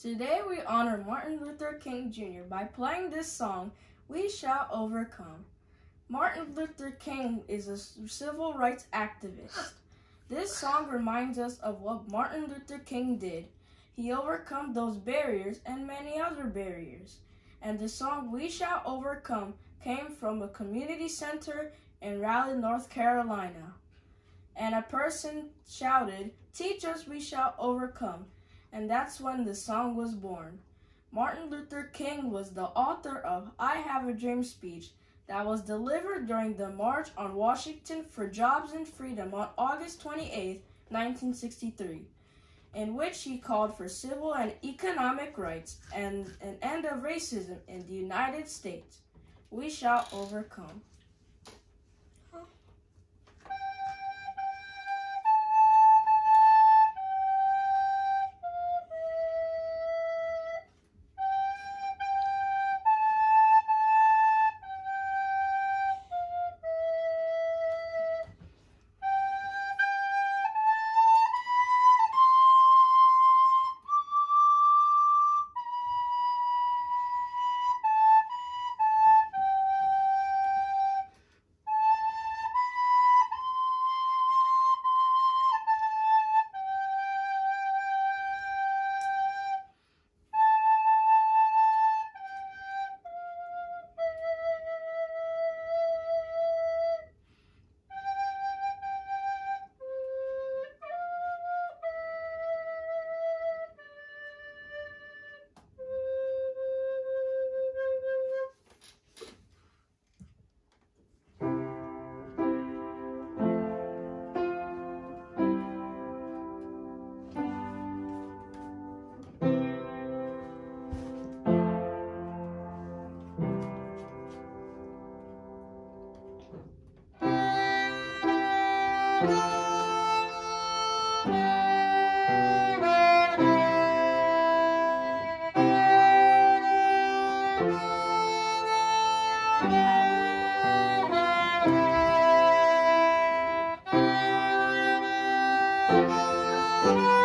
Today we honor Martin Luther King Jr. by playing this song, We Shall Overcome. Martin Luther King is a civil rights activist. This song reminds us of what Martin Luther King did. He overcome those barriers and many other barriers. And the song We Shall Overcome came from a community center in Raleigh, North Carolina. And a person shouted, Teach us, we shall overcome and that's when the song was born. Martin Luther King was the author of I Have a Dream speech that was delivered during the March on Washington for Jobs and Freedom on August 28, 1963, in which he called for civil and economic rights and an end of racism in the United States. We shall overcome. Thank you.